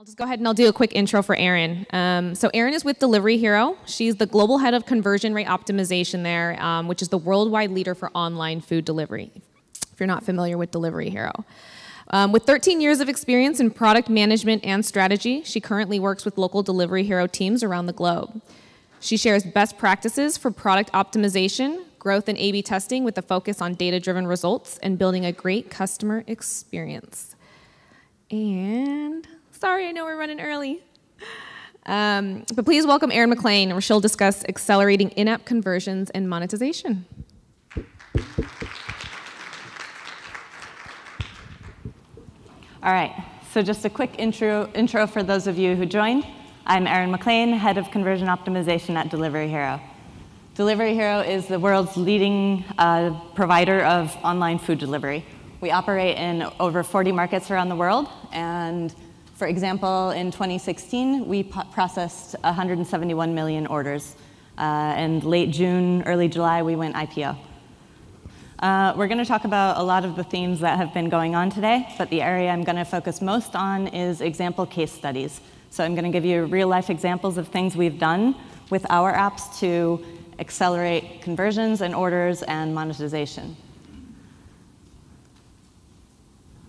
I'll just go ahead and I'll do a quick intro for Erin. Um, so Erin is with Delivery Hero. She's the global head of conversion rate optimization there, um, which is the worldwide leader for online food delivery. If you're not familiar with Delivery Hero. Um, with 13 years of experience in product management and strategy, she currently works with local Delivery Hero teams around the globe. She shares best practices for product optimization, growth and A B testing with a focus on data driven results and building a great customer experience. And Sorry, I know we're running early. Um, but please welcome Erin McLain, where she'll discuss accelerating in app conversions and monetization. All right, so just a quick intro, intro for those of you who joined. I'm Erin McLain, head of conversion optimization at Delivery Hero. Delivery Hero is the world's leading uh, provider of online food delivery. We operate in over 40 markets around the world, and for example, in 2016, we processed 171 million orders. Uh, and late June, early July, we went IPO. Uh, we're going to talk about a lot of the themes that have been going on today, but the area I'm going to focus most on is example case studies. So I'm going to give you real life examples of things we've done with our apps to accelerate conversions and orders and monetization.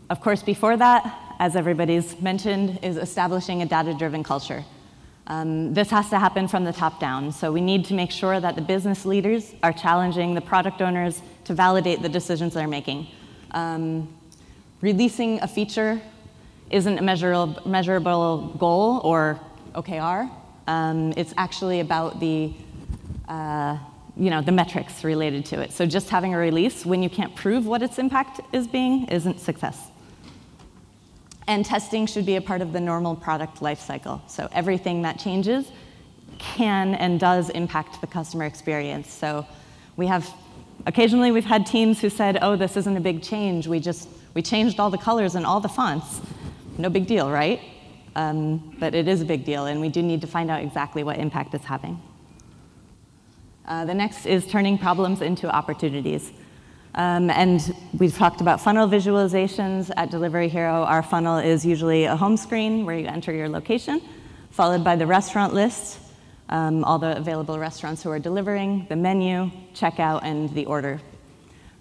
Of course, before that, as everybody's mentioned, is establishing a data-driven culture. Um, this has to happen from the top down, so we need to make sure that the business leaders are challenging the product owners to validate the decisions they're making. Um, releasing a feature isn't a measurable, measurable goal or OKR. Um, it's actually about the, uh, you know, the metrics related to it. So just having a release when you can't prove what its impact is being isn't success. And testing should be a part of the normal product lifecycle. So everything that changes can and does impact the customer experience. So we have, occasionally we've had teams who said, oh, this isn't a big change. We just, we changed all the colors and all the fonts. No big deal, right? Um, but it is a big deal, and we do need to find out exactly what impact it's having. Uh, the next is turning problems into opportunities. Um, and we've talked about funnel visualizations at Delivery Hero. Our funnel is usually a home screen where you enter your location, followed by the restaurant list, um, all the available restaurants who are delivering, the menu, checkout, and the order.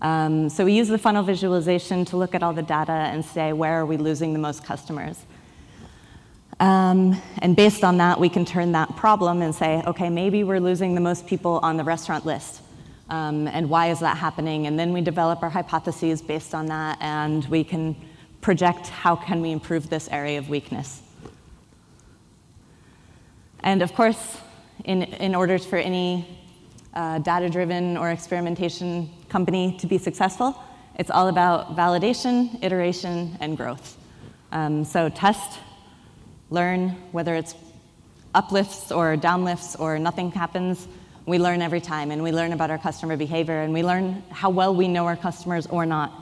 Um, so we use the funnel visualization to look at all the data and say where are we losing the most customers. Um, and based on that, we can turn that problem and say, okay, maybe we're losing the most people on the restaurant list um, and why is that happening? And then we develop our hypotheses based on that, and we can project how can we improve this area of weakness. And of course, in, in order for any uh, data-driven or experimentation company to be successful, it's all about validation, iteration, and growth. Um, so test, learn, whether it's uplifts or downlifts or nothing happens, we learn every time, and we learn about our customer behavior, and we learn how well we know our customers or not.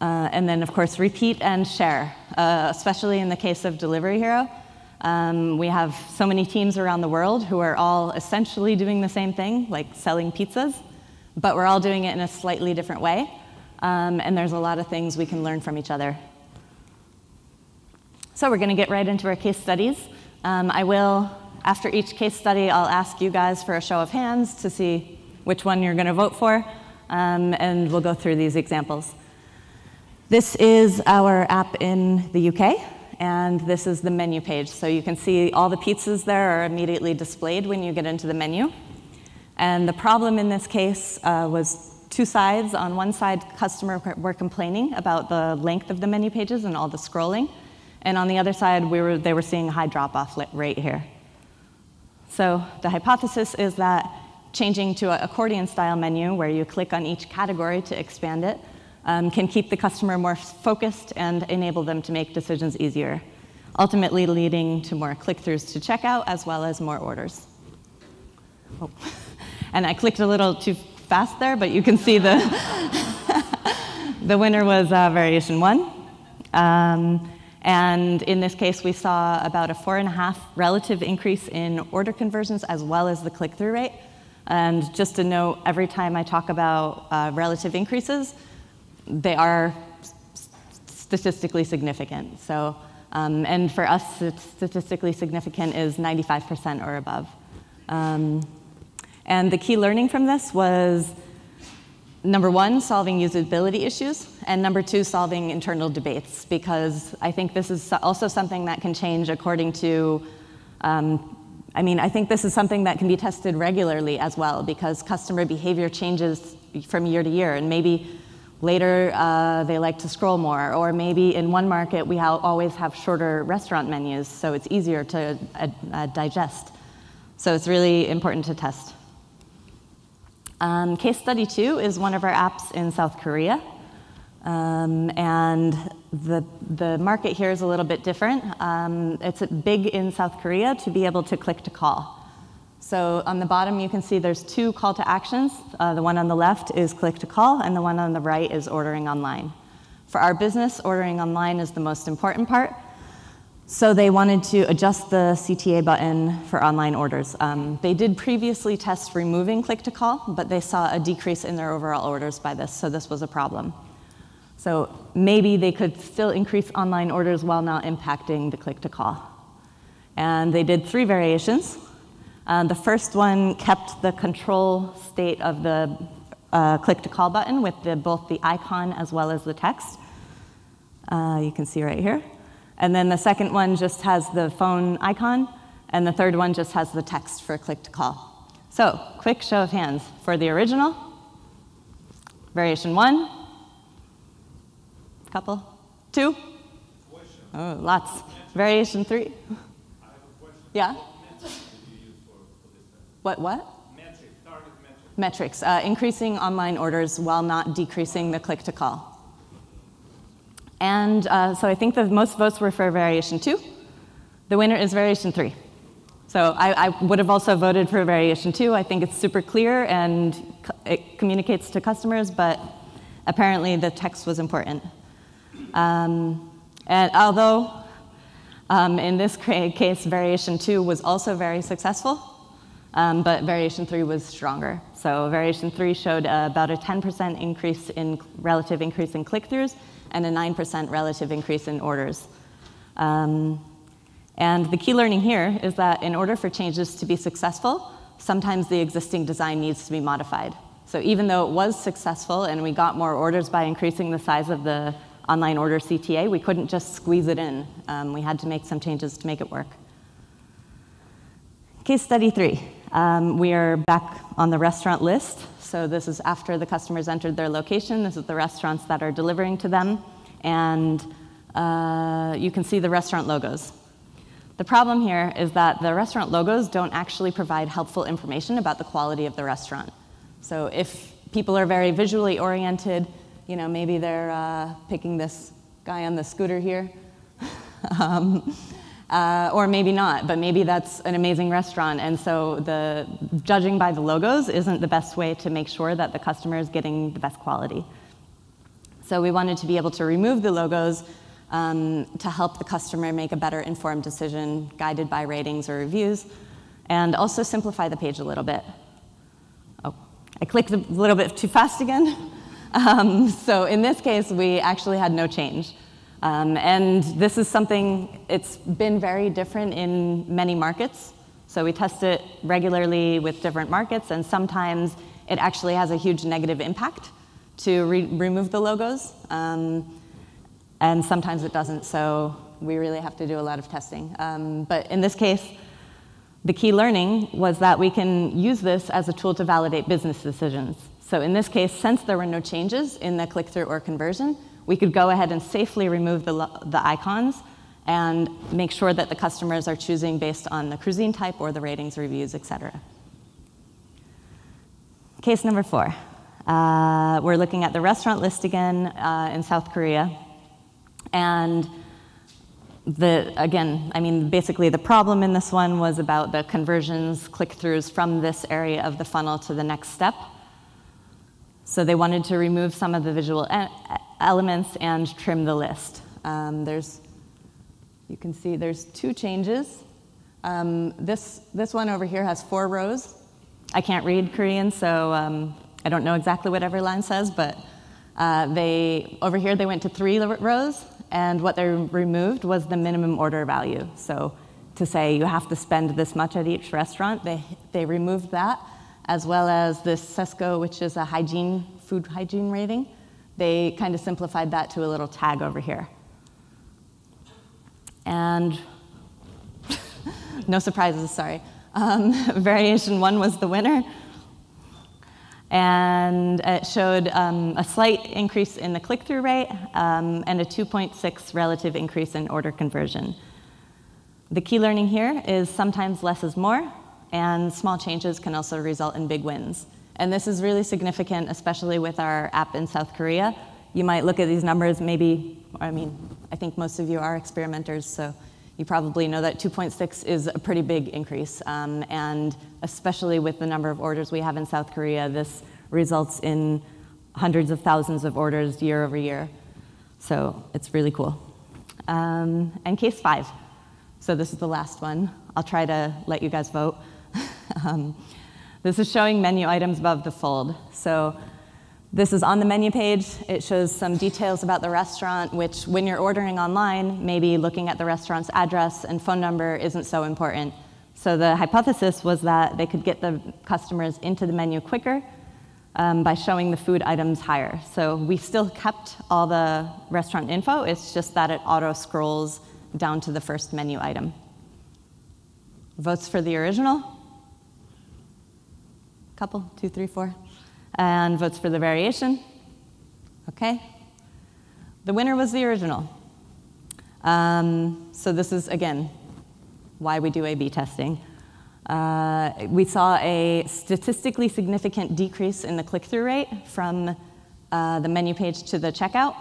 Uh, and then, of course, repeat and share, uh, especially in the case of Delivery Hero. Um, we have so many teams around the world who are all essentially doing the same thing, like selling pizzas, but we're all doing it in a slightly different way. Um, and there's a lot of things we can learn from each other. So we're going to get right into our case studies. Um, I will after each case study, I'll ask you guys for a show of hands to see which one you're going to vote for, um, and we'll go through these examples. This is our app in the UK, and this is the menu page. So you can see all the pizzas there are immediately displayed when you get into the menu. And the problem in this case uh, was two sides. On one side, customers were complaining about the length of the menu pages and all the scrolling. And on the other side, we were, they were seeing a high drop-off rate here. So the hypothesis is that changing to an accordion-style menu where you click on each category to expand it um, can keep the customer more focused and enable them to make decisions easier, ultimately leading to more click-throughs to checkout as well as more orders. Oh. And I clicked a little too fast there, but you can see the, the winner was uh, variation one. Um, and in this case, we saw about a four and a half relative increase in order conversions as well as the click through rate. And just to note, every time I talk about uh, relative increases, they are statistically significant. So Um, and for us, statistically significant is 95% or above. Um, and the key learning from this was number one, solving usability issues, and number two, solving internal debates, because I think this is also something that can change according to, um, I mean, I think this is something that can be tested regularly as well, because customer behavior changes from year to year, and maybe later uh, they like to scroll more, or maybe in one market we ha always have shorter restaurant menus, so it's easier to uh, uh, digest. So it's really important to test. Um, case study two is one of our apps in South Korea. Um, and the, the market here is a little bit different. Um, it's big in South Korea to be able to click to call. So on the bottom, you can see there's two call to actions. Uh, the one on the left is click to call, and the one on the right is ordering online. For our business, ordering online is the most important part. So they wanted to adjust the CTA button for online orders. Um, they did previously test removing click to call, but they saw a decrease in their overall orders by this, so this was a problem. So maybe they could still increase online orders while not impacting the click to call. And they did three variations. Uh, the first one kept the control state of the uh, click to call button with the, both the icon as well as the text. Uh, you can see right here. And then the second one just has the phone icon, and the third one just has the text for click to call. So, quick show of hands for the original. Variation one. Couple. Two. Oh, lots. Variation three. Yeah? What, what? Metrics, uh, increasing online orders while not decreasing the click to call. And uh, so I think the most votes were for variation two. The winner is variation three. So I, I, would have also voted for variation two. I think it's super clear and it communicates to customers, but apparently the text was important. Um, and although um, in this case, variation two was also very successful, um, but variation three was stronger. So variation three showed uh, about a 10% increase in relative increase in click-throughs and a 9% relative increase in orders. Um, and the key learning here is that in order for changes to be successful, sometimes the existing design needs to be modified. So even though it was successful and we got more orders by increasing the size of the online order CTA, we couldn't just squeeze it in. Um, we had to make some changes to make it work. Case study three. Um, we are back on the restaurant list. So this is after the customers entered their location. This is the restaurants that are delivering to them. And uh, you can see the restaurant logos. The problem here is that the restaurant logos don't actually provide helpful information about the quality of the restaurant. So if people are very visually oriented, you know, maybe they're uh, picking this guy on the scooter here. um, uh, or maybe not, but maybe that's an amazing restaurant. And so the judging by the logos isn't the best way to make sure that the customer is getting the best quality. So we wanted to be able to remove the logos um, to help the customer make a better informed decision guided by ratings or reviews, and also simplify the page a little bit. Oh, I clicked a little bit too fast again. Um, so in this case, we actually had no change. Um, and this is something, it's been very different in many markets. So we test it regularly with different markets, and sometimes it actually has a huge negative impact to re remove the logos. Um, and sometimes it doesn't, so we really have to do a lot of testing. Um, but in this case, the key learning was that we can use this as a tool to validate business decisions. So in this case, since there were no changes in the click-through or conversion, we could go ahead and safely remove the, the icons and make sure that the customers are choosing based on the cuisine type or the ratings, reviews, et cetera. Case number four. Uh, we're looking at the restaurant list again uh, in South Korea. And the, again, I mean, basically the problem in this one was about the conversions, click-throughs from this area of the funnel to the next step. So they wanted to remove some of the visual elements and trim the list. Um, there's, you can see there's two changes. Um, this, this one over here has four rows. I can't read Korean, so um, I don't know exactly what every line says, but uh, they, over here they went to three rows, And what they removed was the minimum order value. So to say you have to spend this much at each restaurant, they, they removed that, as well as this CESCO, which is a hygiene, food hygiene rating. They kind of simplified that to a little tag over here. And no surprises, sorry. Um, variation one was the winner. And it showed um, a slight increase in the click through rate um, and a 2.6 relative increase in order conversion. The key learning here is sometimes less is more, and small changes can also result in big wins. And this is really significant, especially with our app in South Korea. You might look at these numbers, maybe, I mean, I think most of you are experimenters, so you probably know that 2.6 is a pretty big increase. Um, and especially with the number of orders we have in South Korea, this results in hundreds of thousands of orders year over year. So it's really cool. Um, and case five. So this is the last one. I'll try to let you guys vote. um, this is showing menu items above the fold. So this is on the menu page. It shows some details about the restaurant, which when you're ordering online, maybe looking at the restaurant's address and phone number isn't so important. So the hypothesis was that they could get the customers into the menu quicker um, by showing the food items higher. So we still kept all the restaurant info, it's just that it auto scrolls down to the first menu item. Votes for the original? Couple, two, three, four and votes for the variation. Okay. The winner was the original. Um, so this is, again, why we do A-B testing. Uh, we saw a statistically significant decrease in the click-through rate from uh, the menu page to the checkout.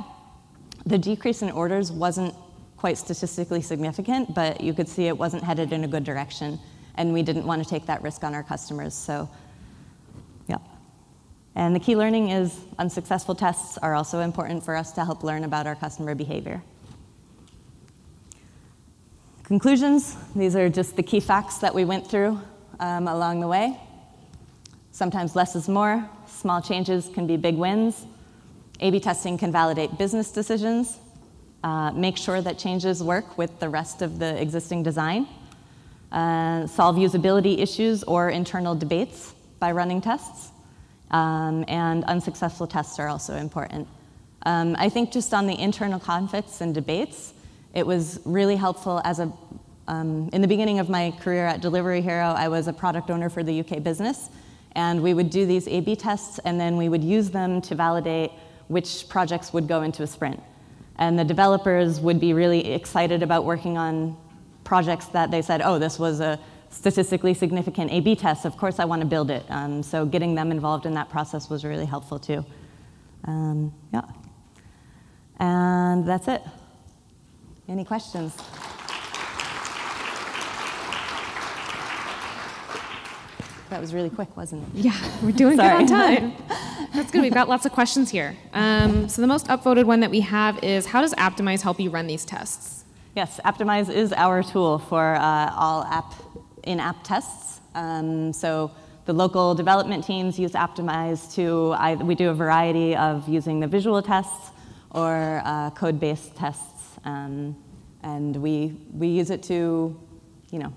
The decrease in orders wasn't quite statistically significant, but you could see it wasn't headed in a good direction, and we didn't want to take that risk on our customers. So and the key learning is unsuccessful tests are also important for us to help learn about our customer behavior. Conclusions, these are just the key facts that we went through um, along the way. Sometimes less is more. Small changes can be big wins. A-B testing can validate business decisions, uh, make sure that changes work with the rest of the existing design, uh, solve usability issues or internal debates by running tests, um, and unsuccessful tests are also important. Um, I think just on the internal conflicts and debates, it was really helpful as a, um, in the beginning of my career at Delivery Hero, I was a product owner for the UK business, and we would do these A-B tests, and then we would use them to validate which projects would go into a sprint. And the developers would be really excited about working on projects that they said, oh, this was a statistically significant A-B tests, of course I want to build it. Um, so getting them involved in that process was really helpful too. Um, yeah. And that's it. Any questions? That was really quick, wasn't it? Yeah, we're doing good on time. That's good. We've got lots of questions here. Um, so the most upvoted one that we have is, how does Apptimize help you run these tests? Yes, Apptimize is our tool for uh, all app in-app tests. Um, so the local development teams use Apptimize to, I, we do a variety of using the visual tests or uh, code-based tests. Um, and we, we use it to, you know,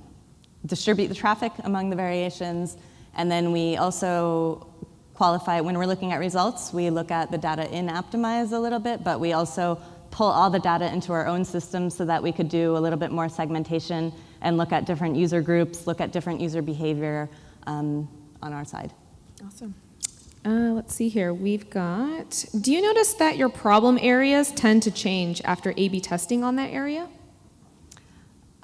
distribute the traffic among the variations. And then we also qualify, when we're looking at results, we look at the data in Apptimize a little bit, but we also pull all the data into our own system so that we could do a little bit more segmentation and look at different user groups, look at different user behavior um, on our side. Awesome. Uh, let's see here. We've got. Do you notice that your problem areas tend to change after A/B testing on that area?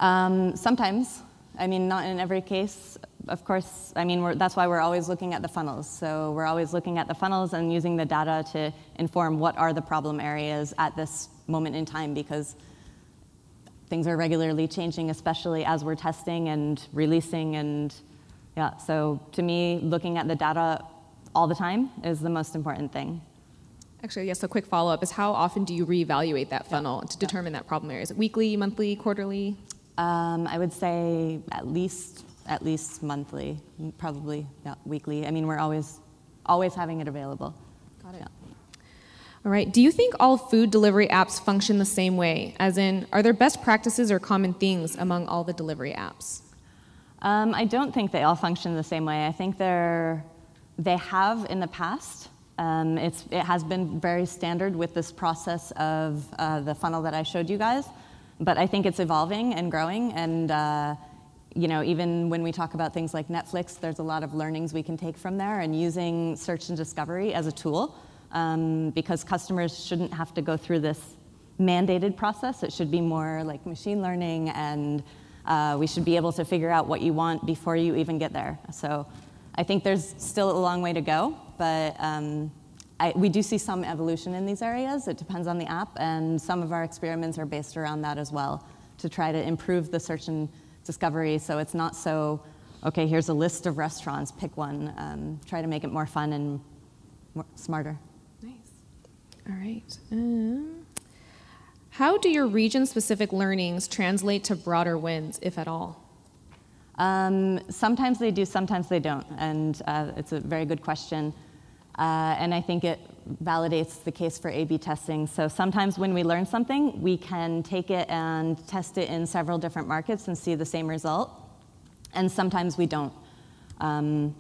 Um, sometimes. I mean, not in every case. Of course. I mean, that's why we're always looking at the funnels. So we're always looking at the funnels and using the data to inform what are the problem areas at this moment in time, because things are regularly changing, especially as we're testing and releasing. And yeah, so to me, looking at the data all the time is the most important thing. Actually, yes, a quick follow up is how often do you reevaluate that funnel yeah. to determine yeah. that problem area? Is it weekly, monthly, quarterly? Um, I would say at least at least monthly, probably yeah, weekly. I mean, we're always always having it available. Got it. Yeah. All right. Do you think all food delivery apps function the same way? As in, are there best practices or common things among all the delivery apps? Um, I don't think they all function the same way. I think they're, they have in the past. Um, it has been very standard with this process of uh, the funnel that I showed you guys, but I think it's evolving and growing. And uh, you know, even when we talk about things like Netflix, there's a lot of learnings we can take from there, and using search and discovery as a tool um, because customers shouldn't have to go through this mandated process. It should be more like machine learning, and uh, we should be able to figure out what you want before you even get there. So I think there's still a long way to go, but um, I, we do see some evolution in these areas. It depends on the app, and some of our experiments are based around that as well to try to improve the search and discovery so it's not so, okay, here's a list of restaurants, pick one. Um, try to make it more fun and more, smarter. All right. Um, how do your region-specific learnings translate to broader wins, if at all? Um, sometimes they do, sometimes they don't, and uh, it's a very good question. Uh, and I think it validates the case for A-B testing. So sometimes when we learn something, we can take it and test it in several different markets and see the same result. And sometimes we don't. Um,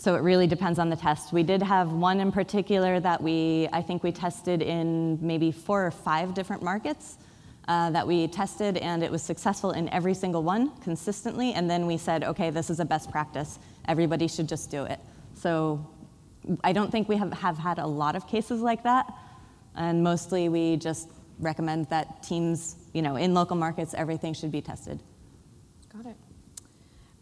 so it really depends on the test. We did have one in particular that we, I think we tested in maybe four or five different markets uh, that we tested, and it was successful in every single one consistently. And then we said, okay, this is a best practice. Everybody should just do it. So I don't think we have, have had a lot of cases like that. And mostly we just recommend that teams, you know, in local markets, everything should be tested. Got it.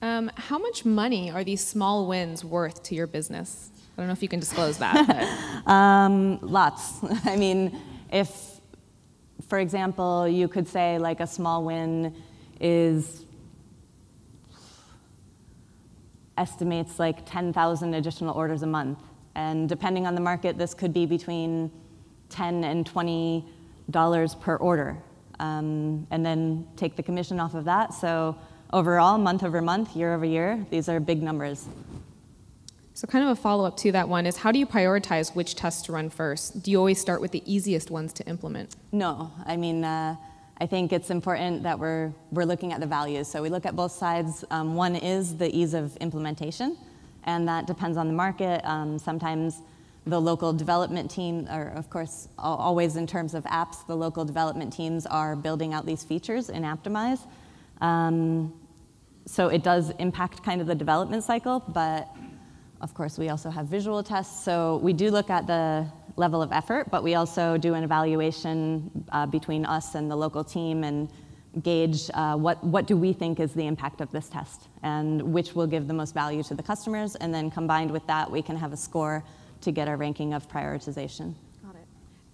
Um, how much money are these small wins worth to your business? I don't know if you can disclose that. um, lots. I mean, if, for example, you could say like a small win is estimates like 10,000 additional orders a month. And depending on the market, this could be between 10 and 20 dollars per order. Um, and then take the commission off of that. So overall, month over month, year over year, these are big numbers. So kind of a follow-up to that one is how do you prioritize which tests to run first? Do you always start with the easiest ones to implement? No, I mean, uh, I think it's important that we're, we're looking at the values. So we look at both sides. Um, one is the ease of implementation, and that depends on the market. Um, sometimes the local development team, or of course, always in terms of apps, the local development teams are building out these features in Apptimize. Um, so it does impact kind of the development cycle, but of course we also have visual tests. So we do look at the level of effort, but we also do an evaluation uh, between us and the local team and gauge uh, what, what do we think is the impact of this test and which will give the most value to the customers. And then combined with that, we can have a score to get our ranking of prioritization.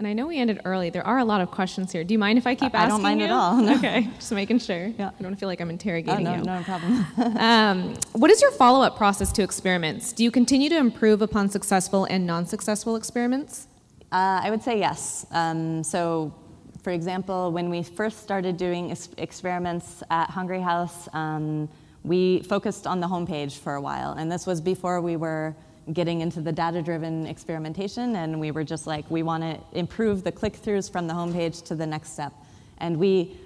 And I know we ended early. There are a lot of questions here. Do you mind if I keep asking I don't mind you? at all. No. Okay, just making sure. Yeah. I don't feel like I'm interrogating oh, no, you. No problem. um, what is your follow-up process to experiments? Do you continue to improve upon successful and non-successful experiments? Uh, I would say yes. Um, so, for example, when we first started doing experiments at Hungryhouse, um, we focused on the homepage for a while, and this was before we were getting into the data-driven experimentation, and we were just like, we want to improve the click-throughs from the homepage to the next step. And we,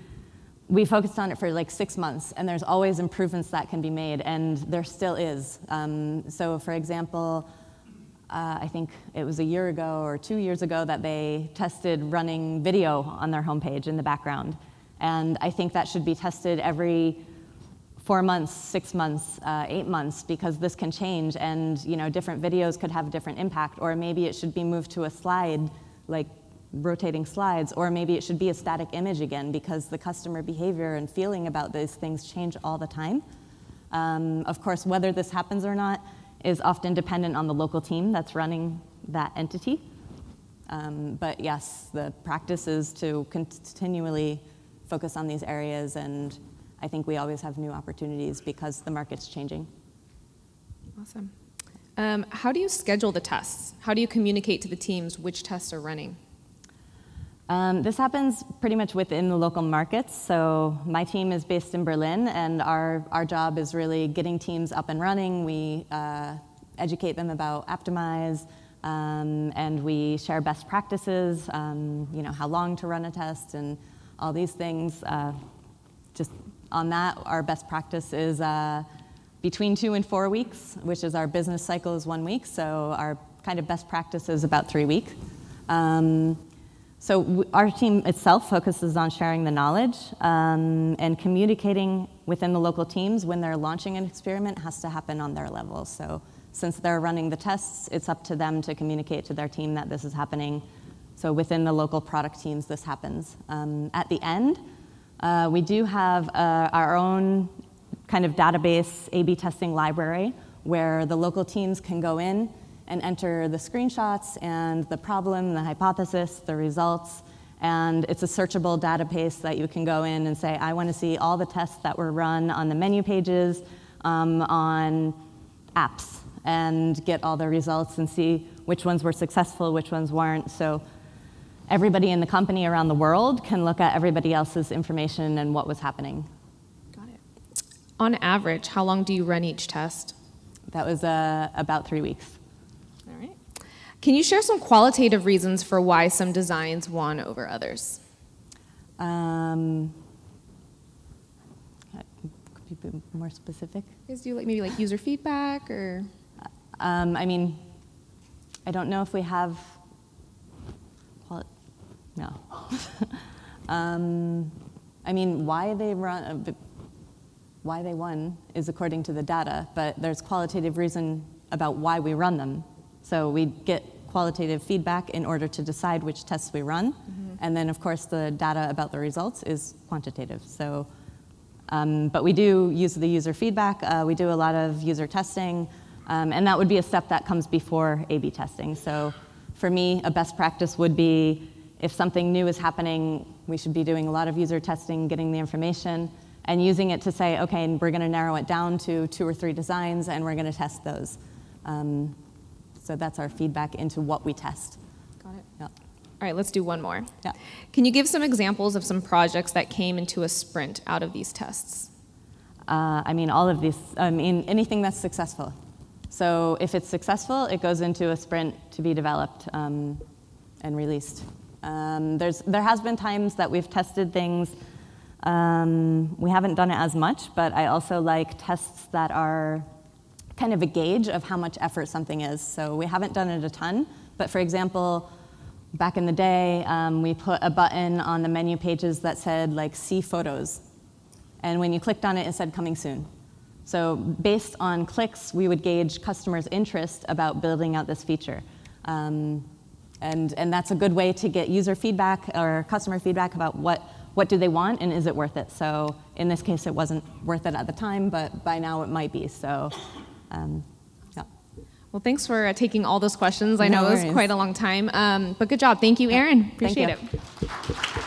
we focused on it for like six months, and there's always improvements that can be made, and there still is. Um, so for example, uh, I think it was a year ago or two years ago that they tested running video on their homepage in the background. And I think that should be tested every four months, six months, uh, eight months, because this can change and you know, different videos could have a different impact, or maybe it should be moved to a slide, like rotating slides, or maybe it should be a static image again because the customer behavior and feeling about these things change all the time. Um, of course, whether this happens or not is often dependent on the local team that's running that entity. Um, but yes, the practice is to continually focus on these areas and I think we always have new opportunities because the market's changing. Awesome. Um, how do you schedule the tests? How do you communicate to the teams which tests are running? Um, this happens pretty much within the local markets. So my team is based in Berlin, and our, our job is really getting teams up and running. We uh, educate them about Apptimize. Um, and we share best practices, um, you know, how long to run a test and all these things. Uh, just on that, our best practice is uh, between two and four weeks, which is our business cycle is one week. So our kind of best practice is about three weeks. Um, so our team itself focuses on sharing the knowledge um, and communicating within the local teams when they're launching an experiment has to happen on their level. So since they're running the tests, it's up to them to communicate to their team that this is happening. So within the local product teams, this happens. Um, at the end, uh, we do have uh, our own kind of database A-B testing library where the local teams can go in and enter the screenshots and the problem, the hypothesis, the results, and it's a searchable database that you can go in and say, I want to see all the tests that were run on the menu pages, um, on apps, and get all the results and see which ones were successful, which ones weren't. So everybody in the company around the world can look at everybody else's information and what was happening. Got it. On average, how long do you run each test? That was uh, about three weeks. All right. Can you share some qualitative reasons for why some designs won over others? Um, could you be more specific? Is do like maybe like user feedback or? Um, I mean, I don't know if we have. No. um, I mean, why they run, uh, why they won is according to the data, but there's qualitative reason about why we run them. So we get qualitative feedback in order to decide which tests we run, mm-hmm. and then of course the data about the results is quantitative. So, um, but we do use the user feedback. Uh, we do a lot of user testing. Um, and that would be a step that comes before A B testing. So for me, a best practice would be if something new is happening, we should be doing a lot of user testing, getting the information, and using it to say, okay, and we're going to narrow it down to two or three designs, and we're going to test those. Um, so that's our feedback into what we test. Got it. Yeah. All right, let's do one more. Yeah. Can you give some examples of some projects that came into a sprint out of these tests? Uh, I mean, all of these, I mean, anything that's successful. So if it's successful, it goes into a sprint to be developed um, and released. Um, there's, there has been times that we've tested things. Um, we haven't done it as much, but I also like tests that are kind of a gauge of how much effort something is. So we haven't done it a ton, but for example, back in the day, um, we put a button on the menu pages that said like see photos. And when you clicked on it, it said coming soon. So based on clicks, we would gauge customers' interest about building out this feature. Um, and, and that's a good way to get user feedback or customer feedback about what, what do they want and is it worth it. So in this case, it wasn't worth it at the time, but by now it might be. So um, yeah. Well, thanks for uh, taking all those questions. I no know worries. it was quite a long time, um, but good job. Thank you, Erin. Appreciate Thank you. it.